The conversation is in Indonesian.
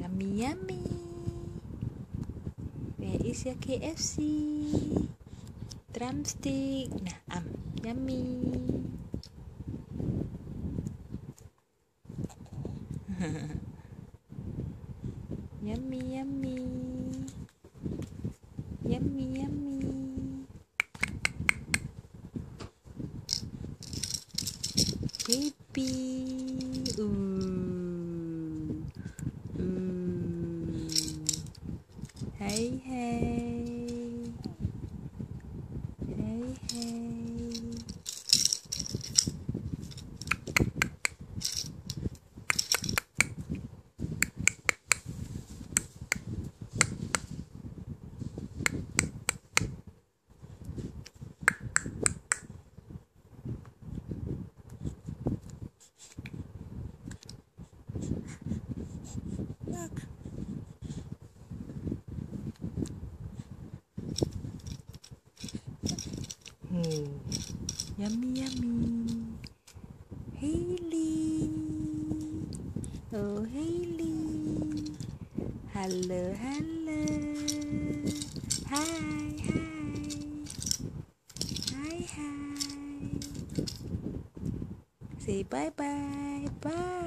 Yummy yummy. Where is your KFC? Drumstick. Nah, am. Yummy. yummy yummy. Yummy yummy. Baby. Hey hey. Hey hey. Yummy, yummy. Haley. Oh, Haley. Hello, hello. Hi, hi. Hi, hi. Say bye-bye. Bye. -bye. bye.